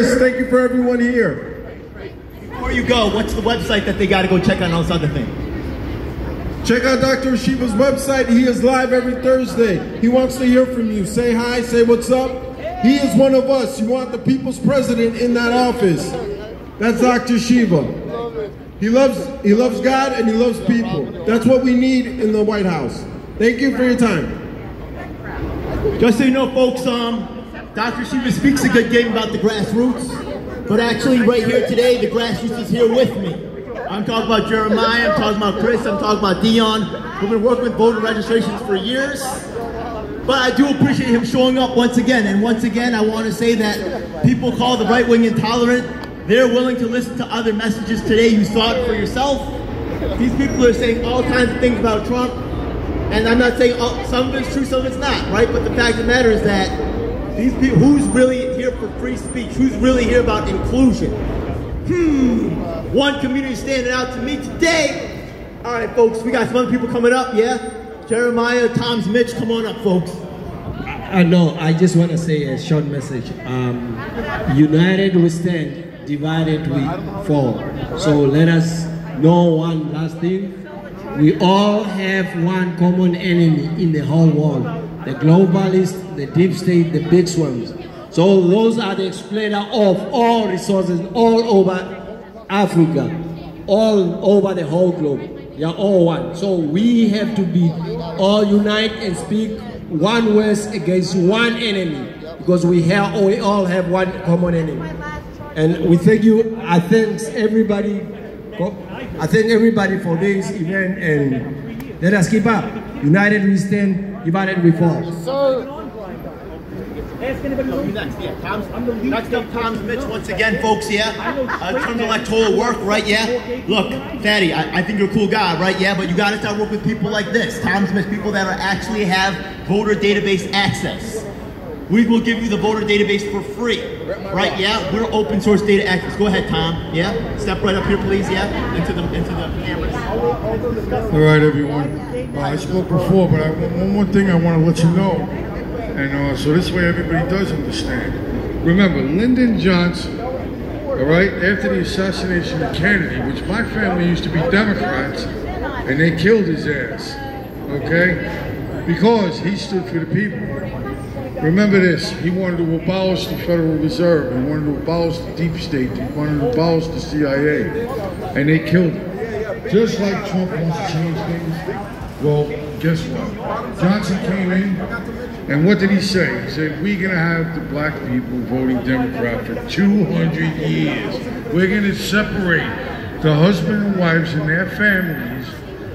Thank you for everyone here. Before you go, what's the website that they got to go check on all this other thing? Check out Dr. Shiva's website. He is live every Thursday. He wants to hear from you. Say hi, say what's up. He is one of us. You want the people's president in that office. That's Dr. Shiva. He loves he loves God and he loves people. That's what we need in the White House. Thank you for your time. Just so you know, folks, um, Dr. Shiva speaks a good game about the grassroots, but actually right here today, the grassroots is here with me. I'm talking about Jeremiah, I'm talking about Chris, I'm talking about Dion. We've been working with voter registrations for years, but I do appreciate him showing up once again. And once again, I want to say that people call the right wing intolerant. They're willing to listen to other messages today. You saw it for yourself. These people are saying all kinds of things about Trump, and I'm not saying oh, some of it's true, some of it's not, right? But the fact of the matter is that these people, who's really here for free speech? Who's really here about inclusion? Hmm, one community standing out to me today. All right, folks, we got some other people coming up, yeah? Jeremiah, Tom's Mitch, come on up, folks. Uh, no, I just want to say a short message. Um, united we stand, divided we fall. So let us know one last thing. We all have one common enemy in the whole world. The globalists, the deep state, the big swims. So those are the exploiter of all resources all over Africa, all over the whole globe. They are all one. So we have to be all unite and speak one voice against one enemy because we have we all have one common enemy. And we thank you. I thank everybody. I thank everybody for this event and let us keep up. United we stand, fall. Ask anybody next. Yeah, Tom's, next up, Tom's Mitch once again, folks. Yeah, uh, term electoral work, right? Yeah. Look, Fatty, I, I think you're a cool guy, right? Yeah, but you got to start working with people like this, Tom's Mitch, people that are actually have voter database access. We will give you the voter database for free, right? Yeah, we're open source data access. Go ahead, Tom. Yeah, step right up here, please. Yeah, into the into the cameras. All right, everyone. Uh, I spoke before, but I, one more thing I want to let you know, and uh, so this way everybody does understand. Remember, Lyndon Johnson, all right, after the assassination of Kennedy, which my family used to be Democrats, and they killed his ass, okay, because he stood for the people. Remember this, he wanted to abolish the Federal Reserve, he wanted to abolish the deep state, he wanted to abolish the CIA, and they killed him. Just like Trump wants to change things, well, guess what? Johnson came in, and what did he say? He said, we're going to have the black people voting Democrat for 200 years. We're going to separate the husband and wives and their families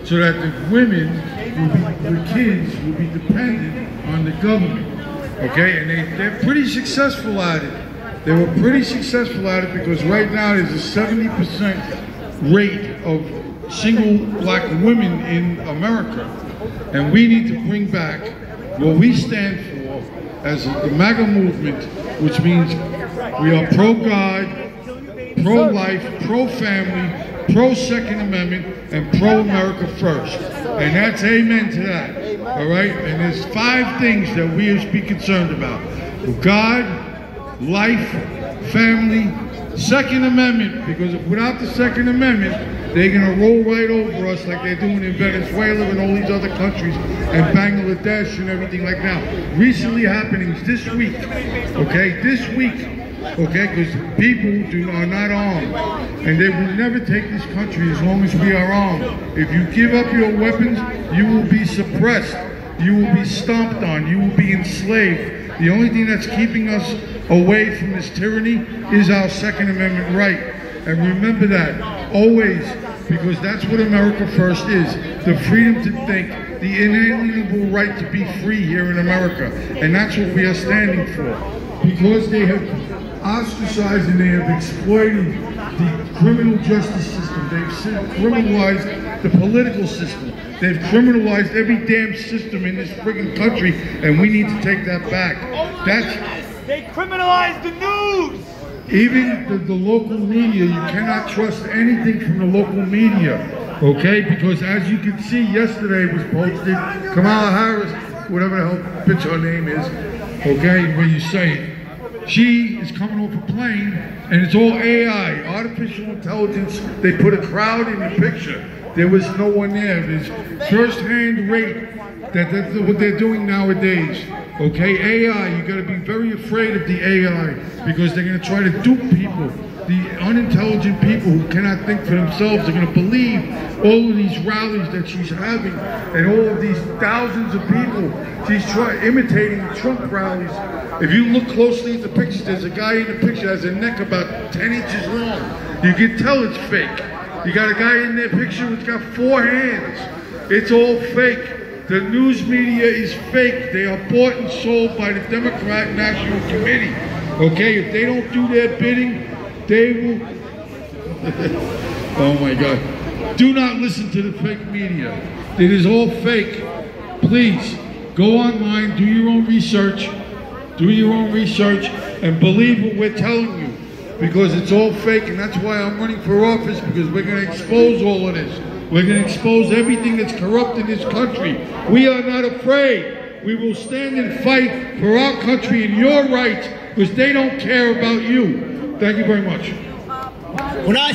so that the women, be, the kids, will be dependent on the government. Okay, and they, they're pretty successful at it. They were pretty successful at it because right now there's a 70% rate of single black women in America. And we need to bring back what we stand for as the MAGA movement, which means we are pro-God, pro-life, pro-family, pro-Second Amendment, and pro-America first. And that's amen to that. All right? And there's five things that we should be concerned about. God, life, family, Second Amendment, because if without the Second Amendment, they're going to roll right over us like they're doing in Venezuela and all these other countries and Bangladesh and everything like that. Recently happenings this week, okay, this week, okay, because people do are not armed, and they will never take this country as long as we are armed. If you give up your weapons, you will be suppressed, you will be stomped on, you will be enslaved. The only thing that's keeping us away from this tyranny is our Second Amendment right. And remember that, always, because that's what America First is. The freedom to think, the inalienable right to be free here in America. And that's what we are standing for. Because they have ostracized and they have exploited the criminal justice system. They've criminalized the political system. They've criminalized every damn system in this friggin' country, and we need to take that back. That's They criminalized the news! even the, the local media, you cannot trust anything from the local media, okay? Because as you can see, yesterday was posted, Kamala Harris, whatever the hell bitch her name is, okay, when you say it, she is coming off a plane, and it's all AI, artificial intelligence. They put a crowd in the picture. There was no one there. There's first-hand rate that that's what they're doing nowadays. Okay, AI. You got to be very afraid of the AI because they're going to try to dupe people. The unintelligent people who cannot think for themselves are going to believe all of these rallies that she's having and all of these thousands of people. She's trying imitating Trump rallies. If you look closely at the pictures, there's a guy in the picture that has a neck about 10 inches long. You can tell it's fake. You got a guy in that picture who's got four hands. It's all fake. The news media is fake. They are bought and sold by the Democrat National Committee. Okay, if they don't do their bidding, they will. oh my God. Do not listen to the fake media. It is all fake. Please go online, do your own research, do your own research, and believe what we're telling you because it's all fake, and that's why I'm running for office because we're going to expose all of this. We're going to expose everything that's corrupt in this country. We are not afraid. We will stand and fight for our country and your rights because they don't care about you. Thank you very much. When I